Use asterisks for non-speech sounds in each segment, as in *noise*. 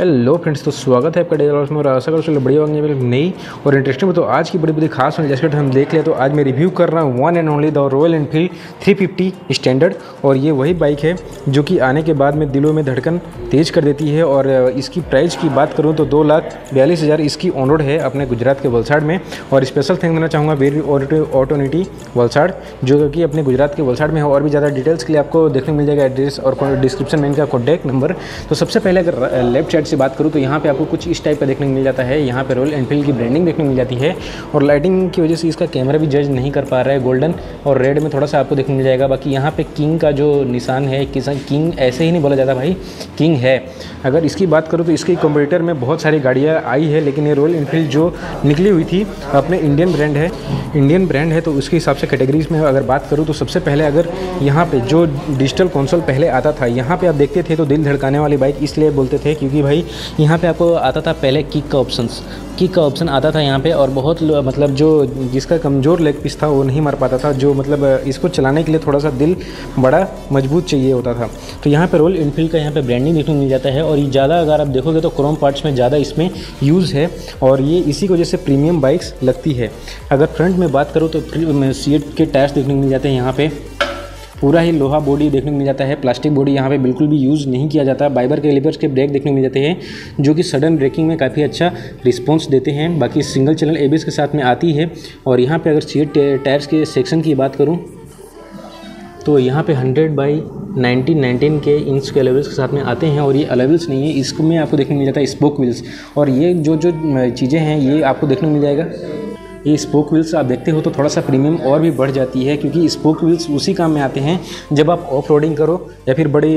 Hello friends तो स्वागत है आपका डेली में और आशा करो चलो बढ़िया होंगे नई और इंटरेस्टिंग तो आज की बड़ी बड़ी खास होने जैसे हम देख लिया तो आज मैं रिव्यू कर रहा हूँ one and only the Royal Enfield 350 standard और ये वही बाइक है जो कि आने के बाद में दिलों में धड़कन तेज कर देती है और इसकी प्राइस की बात करूँ तो दो लाख बयालीस हज़ार इसकी ऑन रोड है अपने गुजरात के वलसाड़ में। और स्पेशल थैंक देना चाहूँगा वेरी ऑटोनिटी वलसाड़, जो कि अपने गुजरात के वलसाड़ में है। और भी ज़्यादा डिटेल्स के लिए आपको देखने मिल जाएगा एड्रेस और डिस्क्रिप्शन में इनका कॉन्टैक्ट नंबर तो सबसे पहले अगर लेफ़्ट साइड से बात करूँ तो यहाँ पे आपको कुछ इस टाइप का देखने को मिल जाता है। यहाँ पे रॉयल एनफील्ड की ब्रांडिंग देखने को मिल जाती है और लाइटिंग की वजह से इसका कैमरा भी जज नहीं कर पा रहा है गोल्डन और रेड में थोड़ा सा आपको देखने मिल जाएगा। बाकी यहाँ पे किंग का जो निशान है किसान किंग ऐसे ही नहीं बोला जाता भाई किंग है। अगर इसकी बात करूँ तो इसके कंप्यूटर में बहुत सारी गाड़ियाँ आई है, लेकिन ये रॉयल इनफील्ड जो निकली हुई थी, अपने इंडियन ब्रांड है। इंडियन ब्रांड है तो उसके हिसाब से कैटेगरीज में अगर बात करूँ तो सबसे पहले अगर यहाँ पे जो डिजिटल कंसोल पहले आता था, यहाँ पे आप देखते थे तो दिल धड़काने वाली बाइक इसलिए बोलते थे, क्योंकि भाई यहाँ पे आपको आता था पहले किक का ऑप्शन किक का ऑप्शन आता था यहाँ पे और बहुत मतलब जो जिसका कमज़ोर लेग पीस था वो नहीं मार पाता था, जो मतलब इसको चलाने के लिए थोड़ा सा दिल बड़ा मज़बूत चाहिए होता था। तो यहाँ पे रोल इनफील्ड का यहाँ पे ब्रांडिंग देखने मिल जाता है और ये ज़्यादा अगर आप देखोगे तो क्रोम पार्ट्स में ज़्यादा इसमें यूज़ है और ये इसी की वजह से प्रीमियम बाइक्स लगती है। अगर फ्रंट में बात करूँ तो सीट के टायर्स देखने को मिल जाते हैं यहाँ पे। पूरा ही लोहा बॉडी देखने को मिल जाता है। प्लास्टिक बॉडी यहाँ पे बिल्कुल भी यूज़ नहीं किया जाता। बाइबर के लिवर्स के ब्रेक देखने को मिल जाते हैं, जो कि सडन ब्रेकिंग में काफ़ी अच्छा रिस्पॉन्स देते हैं। बाकी सिंगल चैनल ए के साथ में आती है। और यहाँ पर अगर सीट टायर्स के सेक्शन की बात करूँ तो यहाँ पे 100 बाई 1919 के इंच के अलेवल्स के साथ में आते हैं। और ये अलेवल्स नहीं है इसमें आपको देखने मिल जाता है स्पोक व्हील्स और ये जो जो चीज़ें हैं, ये आपको देखने को मिल जाएगा। ये स्पोक व्हील्स आप देखते हो तो थोड़ा सा प्रीमियम और भी बढ़ जाती है, क्योंकि स्पोक व्हील्स उसी काम में आते हैं, जब आप ऑफ़ रोडिंग करो या फिर बड़े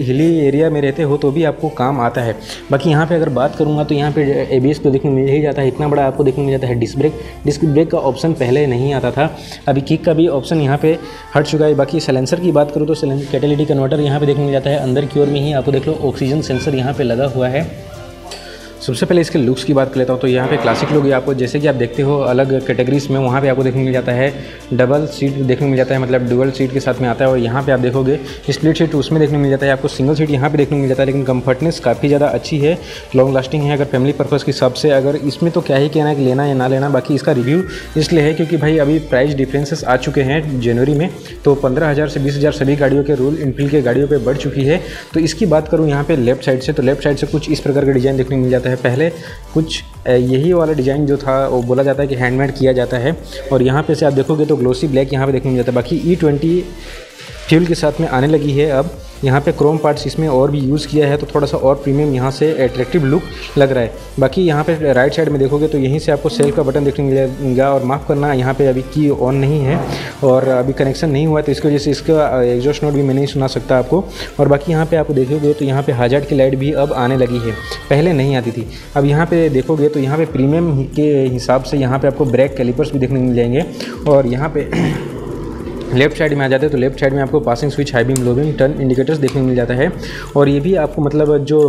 हिली एरिया में रहते हो तो भी आपको काम आता है। बाकी यहाँ पे अगर बात करूँगा तो यहाँ पे ए तो देखने मिल ही जाता है, इतना बड़ा आपको देखने मिल जाता है डिस्क ब्रेक डिस्क ब्रेक का ऑप्शन पहले नहीं आता था, अभी किक का भी ऑप्शन यहाँ पे हट चुका है। बाकी सलेंसर की बात करूँ तो कैटेलिटी कन्वर्टर यहाँ पे देखने मिल जाता है, अंदर की ओर में ही आपको देख लो ऑक्सीजन सेंसर यहाँ पे लगा हुआ है। सबसे पहले इसके लुक्स की बात कर लेता हूँ तो यहाँ पे क्लासिक लुक आपको, जैसे कि आप देखते हो, अलग कैटेगरीज में वहाँ पे आपको देखने मिल जाता है डबल सीट देखने मिल जाता है मतलब डुअल सीट के साथ में आता है, और यहाँ पे आप देखोगे स्प्लिट सीट उसमें देखने मिल जाता है, आपको सिंगल सीट यहाँ पे देखने मिल जाता है, लेकिन कंफर्टनेस काफ़ी ज़्यादा अच्छी है लॉन्ग लास्टिंग है, अगर फैमिली पर्पज़ के हिसाब से, अगर इसमें तो क्या ही कहना है कि लेना या ना लेना, बाकी इसका रिव्यू इसलिए है क्योंकि भाई अभी प्राइस डिफरेंसेस आ चुके हैं जनवरी में तो पंद्रह से बीस सभी गाड़ियों के रूल इनफील्ड के गाड़ियों पर बढ़ चुकी है तो इसकी बात करूँ यहाँ पे लेफ़्ट साइड से तो लेफ़्ट साइड से कुछ इस प्रकार का डिज़ाइन देखने मिल जाता है। पहले कुछ यही वाला डिज़ाइन जो था, वो बोला जाता है कि हैंडमेड किया जाता है। और यहाँ पे से आप देखोगे तो ग्लोसी ब्लैक यहाँ पे देखने मिल जाता है। बाकी ई ट्वेंटी फ्यूल के साथ में आने लगी है अब। यहाँ पे क्रोम पार्ट्स इसमें और भी यूज़ किया है तो थोड़ा सा और प्रीमियम यहाँ से अट्रैक्टिव लुक लग रहा है। बाकी यहाँ पे राइट साइड में देखोगे तो यहीं से आपको सेल्फ का बटन देखने मिलेगा और माफ़ करना यहाँ पे अभी की ऑन नहीं है और अभी कनेक्शन नहीं हुआ तो इसकी वजह से इसका एग्जॉस्ट नोट भी मैं नहीं सुना सकता आपको। और बाकी यहाँ पर आपको देखोगे तो यहाँ पर हाजार्ड की लाइट भी अब आने लगी है। पहले नहीं आती थी। अब यहाँ पर देखोगे तो यहाँ पर प्रीमियम के हिसाब से यहाँ पर आपको ब्रेक कैलिपर्स भी देखने मिल जाएँगे। और यहाँ पर *clears throat* लेफ़्ट साइड में आ जाते हैं तो लेफ़्ट साइड में आपको passing switch high beam low beam turn indicators देखने मिल जाता है। और ये भी आपको मतलब जो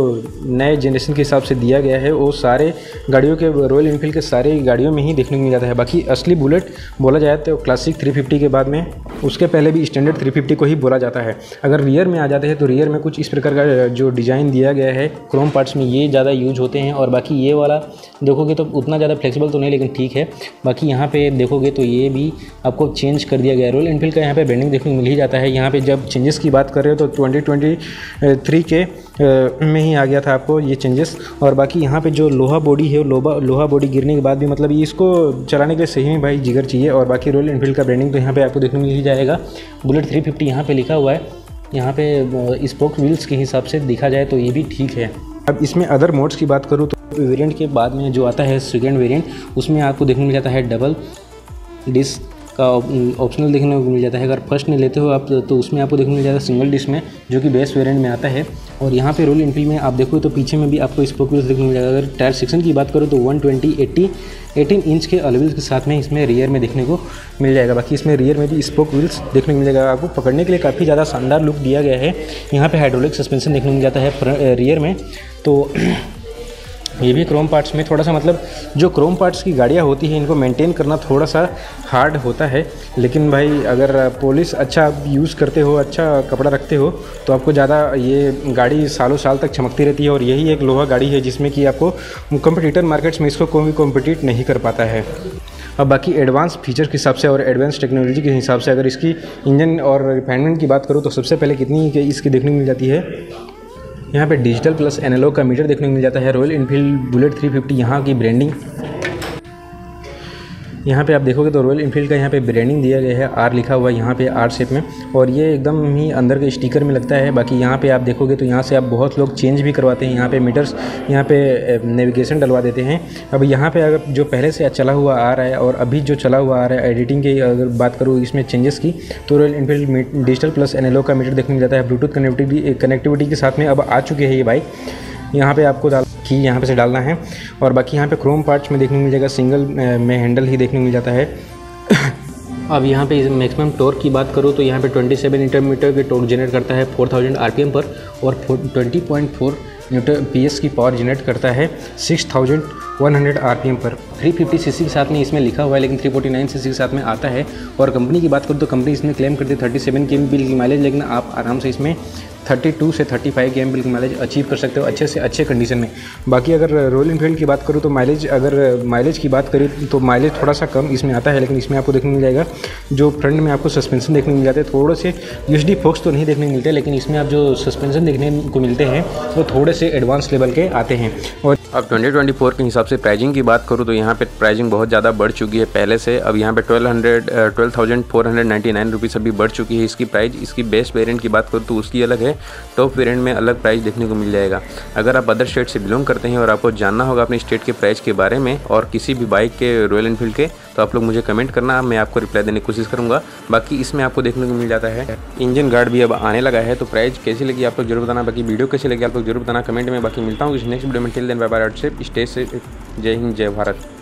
नए जनरेशन के हिसाब से दिया गया है, वो सारे गाड़ियों के रॉयल इनफील्ड के सारे गाड़ियों में ही देखने को मिल जाता है। बाकी असली बुलेट बोला जाए तो क्लासिक 350 के बाद में, उसके पहले भी स्टैंडर्ड 350 को ही बोला जाता है। अगर रियर में आ जाते हैं तो रियर में कुछ इस प्रकार का जो डिज़ाइन दिया गया है क्रोम पार्ट्स में ये ज़्यादा यूज़ होते हैं। और बाकी ये वाला देखोगे तो उतना ज़्यादा फ्लेक्सिबल तो नहीं लेकिन ठीक है। बाकी यहाँ पर देखोगे तो ये भी आपको चेंज कर दिया गया रॉयल इनफील्ड का यहाँ पे ब्रांडिंग देखने को मिल ही जाता है। यहाँ पे जब चेंजेस की बात कर रहे हो तो 2023 के में ही आ गया था आपको ये चेंजेस और बाकी यहाँ पे जो लोहा बॉडी है लोहा लोहा बॉडी गिरने के बाद भी मतलब इसको चलाने के लिए सही में भाई जिगर चाहिए। और बाकी रॉयल इनफील्ड का ब्रांडिंग तो यहाँ पर आपको देखने को मिल ही जाएगा। बुलेट थ्री फिफ्टी यहाँ पर लिखा हुआ है। यहाँ पे स्पोक व्हील्स के हिसाब से देखा जाए तो ये भी ठीक है। अब इसमें अदर मोड्स की बात करूँ तो वेरिएंट के बाद में जो आता है सेकेंड वेरिएंट उसमें आपको देखने मिल जाता है डबल डिस्क का ऑप्शनल देखने को मिल जाता है। अगर फ़र्स्ट में लेते हो आप तो उसमें आपको देखने को मिल जाता है सिंगल डिश में, जो कि बेस्ट वेरिएंट में आता है। और यहाँ पे रोल इनफील्ड में आप देखो तो पीछे में भी आपको स्पोक व्हील्स देखने को मिल जाएगा। अगर टायर सेक्शन की बात करो तो 120 80 18 इंच के अलविल्स के साथ में इसमें रियर में देखने को मिल जाएगा। बाकी इसमें रियर में भी स्पोक व्हील्स देखने को मिल जाएगा। आपको पकड़ने के लिए काफ़ी ज़्यादा शानदार लुक दिया गया है। यहाँ पे हाइड्रोलिक सस्पेंशन देखने को मिल जाता है रियर में। तो *clears throat* ये भी क्रोम पार्ट्स में थोड़ा सा मतलब जो क्रोम पार्ट्स की गाड़ियाँ होती हैं, इनको मेंटेन करना थोड़ा सा हार्ड होता है। लेकिन भाई, अगर पुलिस अच्छा यूज़ करते हो अच्छा कपड़ा रखते हो तो आपको ज़्यादा ये गाड़ी सालों साल तक चमकती रहती है और यही एक लोहा गाड़ी है जिसमें कि आपको कंपटीटर मार्केट्स में इसको कोई कॉम्पिटिट नहीं कर पाता है। अब बाकी एडवांस फीचर के हिसाब से और एडवांस टेक्नोलॉजी के हिसाब से अगर इसकी इंजन और रिफाइनमेंट की बात करूँ तो सबसे पहले कितनी इसकी देखने मिल जाती है? यहाँ पे डिजिटल प्लस एनालॉग का मीटर देखने को मिल जाता है। रॉयल इनफील्ड बुलेट 350 यहाँ की ब्रांडिंग यहाँ पे आप देखोगे तो रॉयल इनफील्ड का यहाँ पे ब्रांडिंग दिया गया है आर लिखा हुआ है यहाँ पे आर शेप में। और ये एकदम ही अंदर के स्टिकर में लगता है। बाकी यहाँ पे आप देखोगे तो यहाँ से आप बहुत लोग चेंज भी करवाते हैं। यहाँ पे मीटर्स यहाँ पे नेविगेशन डलवा देते हैं। अब यहाँ पे अगर जो पहले से चला हुआ आ रहा है और अभी जो चला हुआ आ रहा है एडिटिंग की अगर बात करूँ इसमें चेंजेस की तो Royal Enfield digital plus analogue का मीटर देखने मिल जाता है। ब्लूटूथ कनेक्टिविटी कनेक्टिविटी के साथ में अब आ चुके हैं ये बाइक यहाँ पर आपको डाल की यहाँ पे से डालना है। और बाकी यहाँ पे क्रोम पार्ट्स में देखने को मिल जाएगा सिंगल में हैंडल ही देखने को मिल जाता है। *coughs* अब यहाँ पे मैक्सिमम टॉर्क की बात करूँ तो यहाँ पे 27 सेवन मीटर के टॉर्क जनरेट करता है 4000 आरपीएम पर। और 20.4 न्यूटन पीएस की पावर जनरेट करता है 6100 आरपीएम पर। 350 सीसी के साथ में इसमें लिखा हुआ है, लेकिन 349 सीसी के साथ में आता है। और कंपनी की बात करूँ तो कंपनी इसमें क्लेम करती है थर्टी सेवन के बिल की माइलेज लेकिन आप आराम से इसमें 32 से 35 फाइव के एम बिल की माइलेज अचीव कर सकते हो अच्छे से अच्छे कंडीशन में। बाकी अगर रॉयल इनफील्ड की बात करूँ तो माइलेज अगर माइलेज की बात करें तो माइलेज थोड़ा सा कम इसमें आता है, लेकिन इसमें आपको देखने मिल जाएगा। जो फ्रंट में आपको सस्पेंशन देखने मिल जाते हैं, थोड़े से यू डी फोक्स तो नहीं देखने मिलते, लेकिन इसमें आप जो सस्पेंशन देखने को मिलते हैं, वो थोड़े से एडवांस लेवल के आते हैं। और अब 2024 के हिसाब से प्राइजिंग की बात करूँ तो यहाँ पे प्राइजिंग बहुत ज़्यादा बढ़ चुकी है। पहले से अब यहाँ पे twelve hundred twelve thousand four hundred ninety nine rupees अभी बढ़ चुकी है इसकी प्राइस इसकी बेस्ट वेरिएंट की बात करूँ तो उसकी अलग है। टॉप वेरिएंट में अलग प्राइस देखने को मिल जाएगा। अगर आप अदर स्टेट से बिलोंग करते हैं और आपको जानना होगा अपने स्टेट के प्राइस के बारे में और किसी भी बाइक के रॉयल इनफील्ड के तो आप लोग मुझे कमेंट करना, मैं आपको रिप्लाई देने की कोशिश करूँगा। बाकी इसमें आपको देखने को मिल जाता है। इंजन गार्ड भी अब आने लगा है तो प्राइस कैसी लगी आप लोग ज़रूर बताना। बाकी वीडियो कैसी लगी आप लोग ज़रूर बताना। कमेंट में बाकी मिलता हूँ। नेक्स्ट वीडियो में टिल देन बाय बाय स्टेज से जय हिंद जय भारत